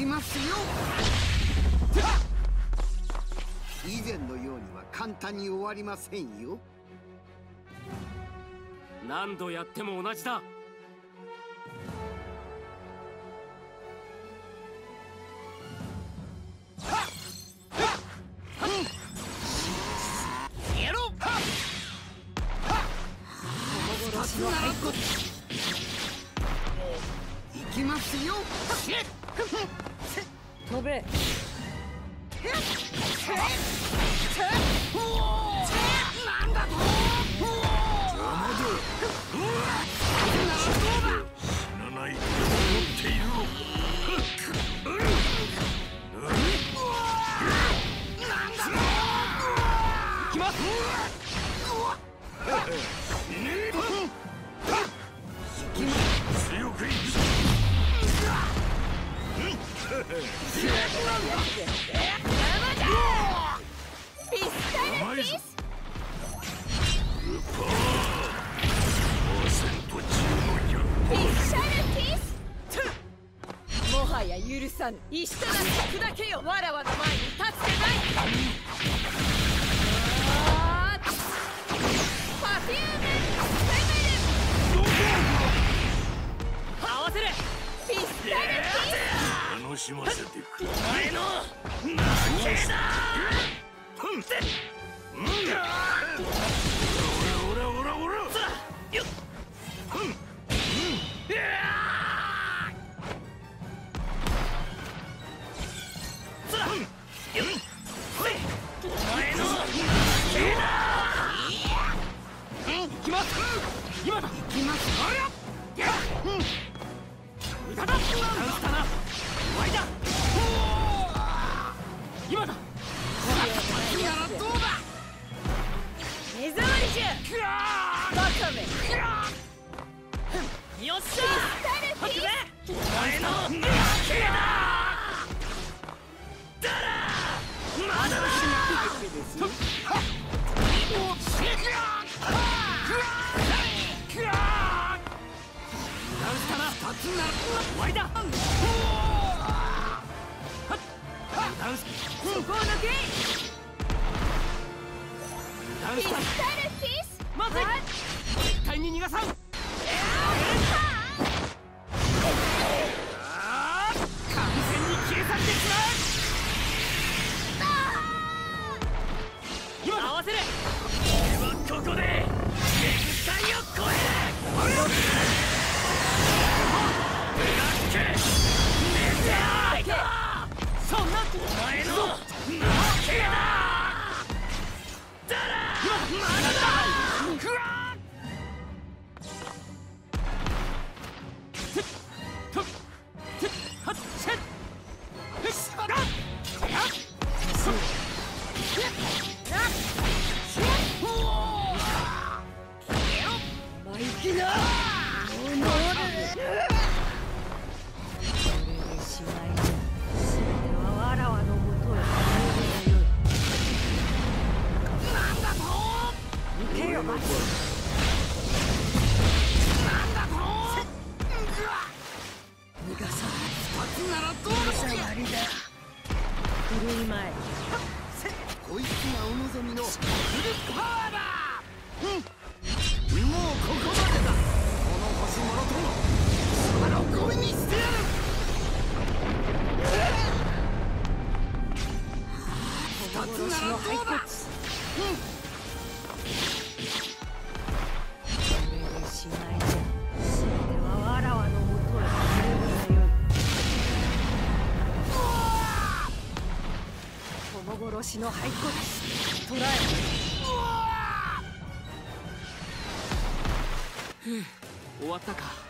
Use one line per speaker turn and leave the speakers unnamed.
きますよ。以前のようには簡単に終わりませんよ。
何度やっても同じだ。
行きますよ。
飛べ。
なんだと
死なない
きます
許さぬ石となって砕けよ。わらわの前に立つでない。パフュームフェメル合わせる？ピスタルピ
楽しませてくれ
前の負けだ
オ
よっしゃ終わりだダンス
そこ
んあー完全に消え去ってしまう今合わせる俺はここでの
フルパワーだ。うん
殺しの骸骨捕らえ。
終わったか。